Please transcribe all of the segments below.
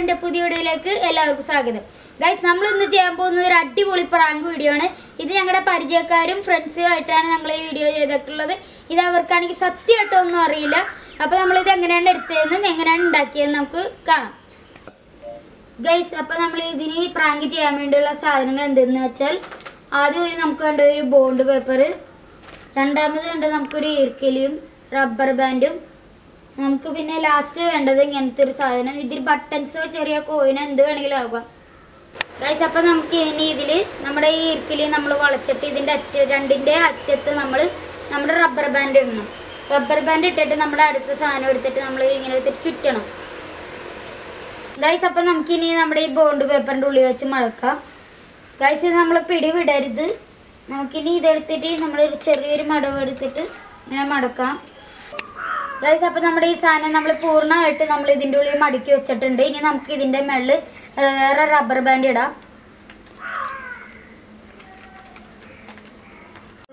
എന്റെ പുതിയ വീഡിയോയിലേക്ക് എല്ലാവർക്കും സ്വാഗതം. ഗൈസ് നമ്മൾ ഇന്ന് ചെയ്യാൻ പോകുന്നത് ഒരു അടിപൊളി പ്രാങ്ക് വീഡിയോ ആണ്. ഇത് ഞങ്ങളുടെ പരിചയക്കാരും ഫ്രണ്ട്സും ആയിട്ടാണ് ഞങ്ങൾ ഈ വീഡിയോ ചെയ്തിട്ടുള്ളത്. ഇത് അവർക്കാണെങ്കിൽ സത്യമായിട്ടോ ഒന്നും അറിയില്ല. അപ്പോൾ നമ്മളിത് എങ്ങനെയാണ് എടുത്തതെന്നും എങ്ങനെയാണ് ഉണ്ടാക്കിയതെന്നും നമുക്ക് കാണാം. ഗൈസ് അപ്പോൾ നമ്മൾ ഇതിന് പ്രാങ്ക് ചെയ്യാൻ വേണ്ടിയുള്ള സാധനങ്ങൾ എന്തെന്ന് വെച്ചാൽ ആദ്യം ഒരു നമുക്ക് വേണ്ട ഒരു ബോണ്ട് പേപ്പർ രണ്ടാമത് വേണ്ട നമുക്കൊരു ഈർക്കലിയും റബ്ബർ ബാൻഡും നമുക്ക് പിന്നെ ലാസ്റ്റ് വേണ്ടത് ഇങ്ങനത്തെ ഒരു സാധനം. ഇതിൽ ബട്ടൺസോ ചെറിയ കോയിനോ എന്ത് വേണമെങ്കിലും ആവുക ഗൈസ് അപ്പം നമുക്ക് ഇനി ഇതിൽ നമ്മുടെ ഈ ഇരിക്കലി നമ്മൾ വളച്ചിട്ട് ഇതിന്റെ അറ്റ രണ്ടിന്റെ അറ്റത്ത് നമ്മൾ നമ്മുടെ റബ്ബർ ബാൻഡ് ഇടണം. റബ്ബർ ബാൻഡ് ഇട്ടിട്ട് നമ്മുടെ അടുത്ത സാധനം എടുത്തിട്ട് നമ്മൾ ഇങ്ങനെ എടുത്തിട്ട് ചുറ്റണം. ഗൈസ് അപ്പം നമുക്കിനി നമ്മുടെ ഈ ബോണ്ട് പേപ്പറിന്റെ ഉള്ളി വെച്ച് മടക്കാം. ഗൈസ് നമ്മൾ പിടി വിടരുത് നമുക്കിനി ഇതെടുത്തിട്ട് നമ്മളൊരു ചെറിയൊരു മടവ് എടുത്തിട്ട് ഇങ്ങനെ മടക്കാം. ഗൈസ് അപ്പോൾ നമ്മുടെ ഈ സാധനം നമ്മൾ പൂർണമായിട്ട് നമ്മൾ ഇതിന്റെ ഉള്ളിൽ മടക്കി വെച്ചിട്ടുണ്ട്. ഇനി നമുക്ക് ഇതിന്റെ മേളിൽ വേറെ റബ്ബർ ബാൻഡ് ഇടാം.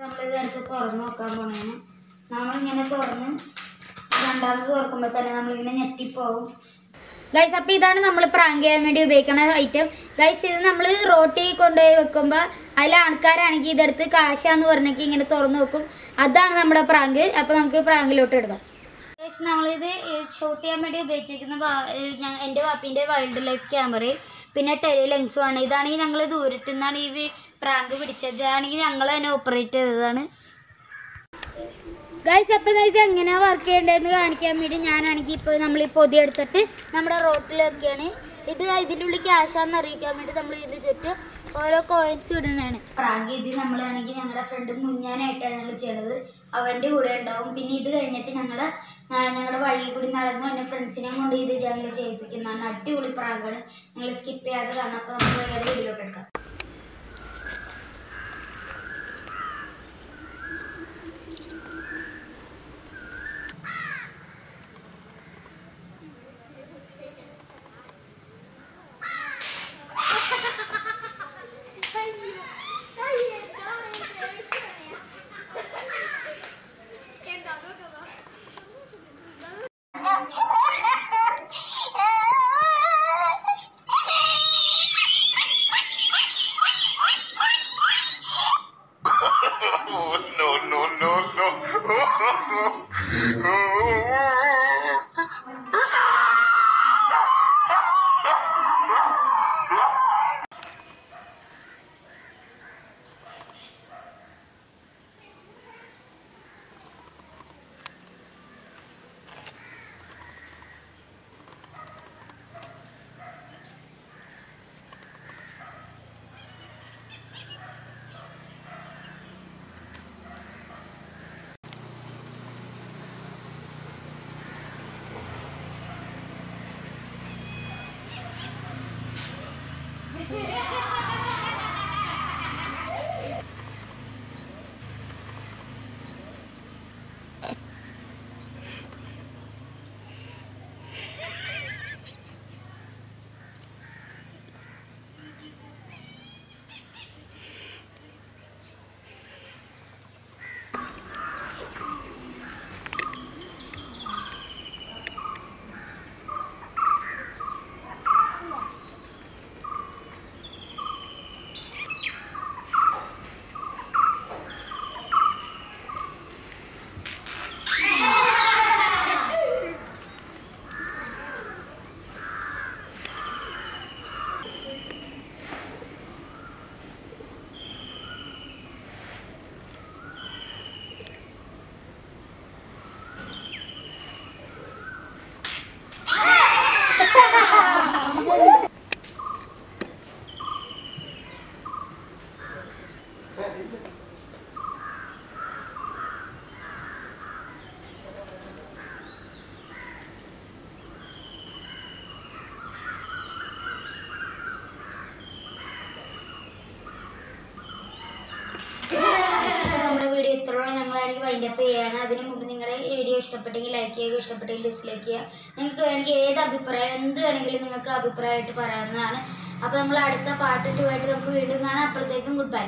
നമ്മളിത് എടുത്ത് തുറന്ന് നോക്കാൻ പോണേന് നമ്മളിങ്ങനെ തുറന്ന് രണ്ടാമത് തുറക്കുമ്പോൾ തന്നെ നമ്മളിങ്ങനെ ഞെട്ടിപ്പോവും. ഗൈസ് അപ്പോൾ ഇതാണ് നമ്മൾ പ്രാങ്ക് ചെയ്യാൻ വേണ്ടി ഉപയോഗിക്കുന്ന ഐറ്റം ഗൈസ് ഇത് നമ്മൾ റോട്ടി കൊണ്ടുപോയി വെക്കുമ്പോൾ അതിൽ ആൾക്കാരാണെങ്കിൽ ഇതെടുത്ത് കാശാന്ന് പറഞ്ഞെങ്കിൽ ഇങ്ങനെ തുറന്നു വെക്കും. അതാണ് നമ്മുടെ പ്രാങ്ക് അപ്പോൾ നമുക്ക് പ്രാങ്കിലോട്ട് എടുക്കാം ഗൈസ് നമ്മളിത് ഷൂട്ട് ചെയ്യാൻ വേണ്ടി ഉപയോഗിച്ചിരിക്കുന്ന എന്റെ വാപ്പിന്റെ വൈൽഡ് ലൈഫ് ക്യാമറയും പിന്നെ ടെലി ലെൻസും ലെൻസുമാണ് ഇതാണെങ്കിൽ ഞങ്ങൾ ദൂരത്തു നിന്നാണ് ഈ പ്രാങ്ക് പിടിച്ചത്. ഇതാണെങ്കിൽ ഞങ്ങൾ തന്നെ ഓപ്പറേറ്റ് ചെയ്തതാണ്. ഗൈസ് അപ്പോൾ ഇത് എങ്ങനെയാണ് വർക്ക് ചെയ്യേണ്ടതെന്ന് കാണിക്കാൻ വേണ്ടി ഞാനാണെങ്കിൽ ഇപ്പോൾ നമ്മൾ ഈ പൊതി എടുത്തിട്ട് നമ്മുടെ റോട്ടിൽ വെക്കുകയാണ് ഇത് ഇതിന്റെ ഉള്ളിൽ ക്യാഷാന്ന് അറിയിക്കാൻ വേണ്ടി നമ്മൾ ഇത് ചുറ്റും ഓരോ കോയിൻസ് ഇടുന്നതാണ്. പ്രാങ്ക് ഇത് നമ്മളാണെങ്കിൽ ഞങ്ങളുടെ ഫ്രണ്ട് മുഞ്ഞാനായിട്ടാണ് ഞങ്ങൾ ചെയ്യണത്. അവന്റെ കൂടെ ഉണ്ടാവും. പിന്നെ ഇത് കഴിഞ്ഞിട്ട് ഞങ്ങളുടെ ഞങ്ങളുടെ വഴി കൂടി നടന്നു എന്റെ ഫ്രണ്ട്സിനെ കൊണ്ട് ഇത് ഞങ്ങൾ ചെയ്യിപ്പിക്കുന്നതാണ്. അടിപൊളി പ്രാങ്കാണ് നിങ്ങൾ സ്കിപ്പ് ചെയ്യാതെ കാരണം അപ്പോൾ നമുക്ക് വേറെ വീഡിയോ എടുക്കാം. oh, oh. നമ്മുടെ വീഡിയോ ഇത്രയോളം വൈൻഡ് വൈൻഡപ്പ് ചെയ്യാണ്. അതിനു മുമ്പ് നിങ്ങളുടെ വീഡിയോ ഇഷ്ടപ്പെട്ടെങ്കിൽ ലൈക്ക് ചെയ്യുക ഇഷ്ടപ്പെട്ടെങ്കിൽ ഡിസ്ലൈക്ക് ചെയ്യുക. നിങ്ങൾക്ക് വേണമെങ്കിൽ ഏത് അഭിപ്രായം എന്ത് വേണമെങ്കിലും നിങ്ങൾക്ക് അഭിപ്രായമായിട്ട് പറയാവുന്നതാണ്. അപ്പോൾ നമ്മൾ അടുത്ത പാർട്ട് ടു ആയിട്ട് നമുക്ക് വീണ്ടും കാണാം. അപ്പോഴത്തേക്കും ഗുഡ് ബൈ